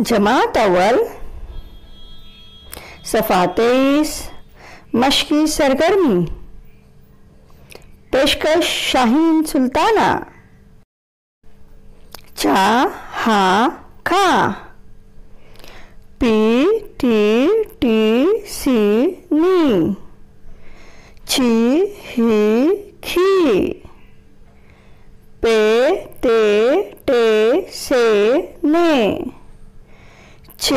जमात अव्वल सफ़ा तेईस मशकी सरगर्मी, पेशकश शाहीन सुल्ताना, चा, हा, खा, पी, टी टी, सी, नी छी ही, खी, पे, ते, टे, से, ने। छे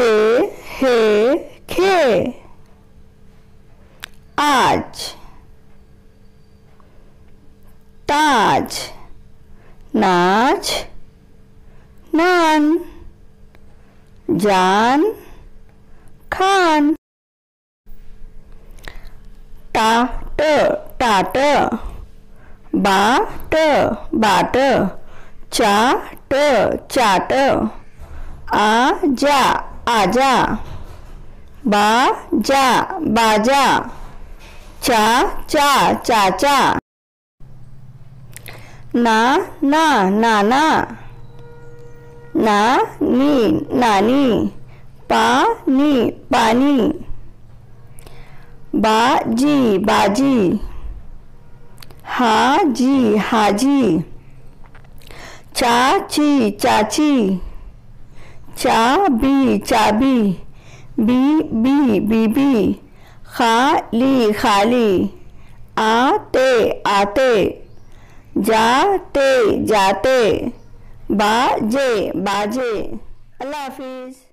हे खे। आज ताज, नाच, नान, जान, खान। टाट टाट बाट बाट, चाट चाट। आजा आजा। बाजा बाजा। चा चा चाचा ना ना नाना ना। नी नानी। पानी पानी। बाजी बाजी। हाजी हाजी। चाची चाची चाबी चाबी। बी बी बीबी खाली खाली। आते आते। जाते जाते। बाजे बाजे। अल्लाह हाफिज़।